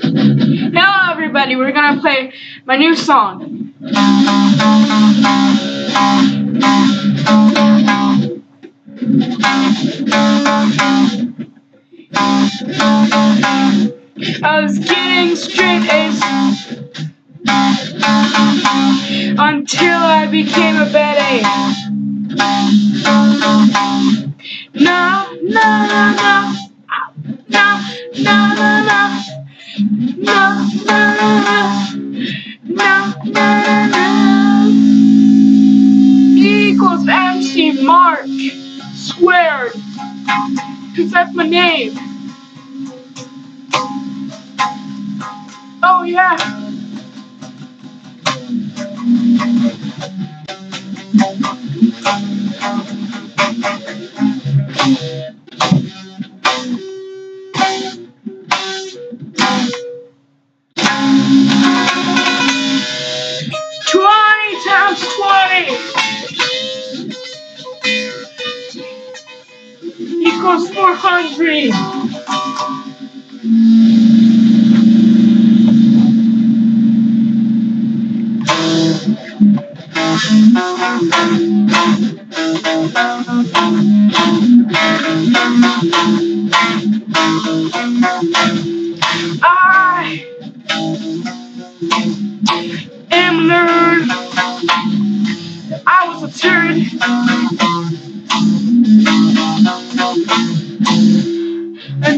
Hello, everybody. We're gonna play my new song. I was getting straight A's until I became a bad A. No, no, no, no, No, no. E equals MC Mark squared. Cause that's my name. Oh yeah. Four hundred. I am a nerd. I was a turd.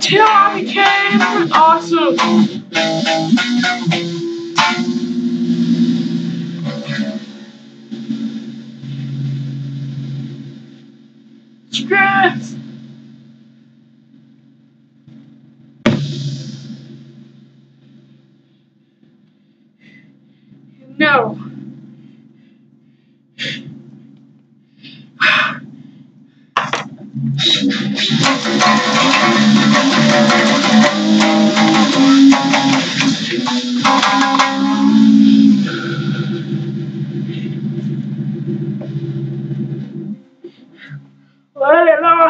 Until I became awesome. Stress. No.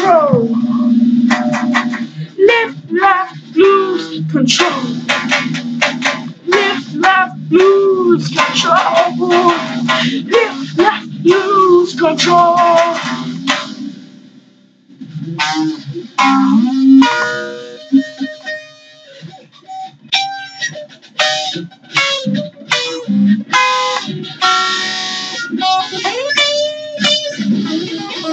control. Live life, lose control. Live life, lose control. Live life, lose control. Hey.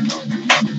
I know you love me.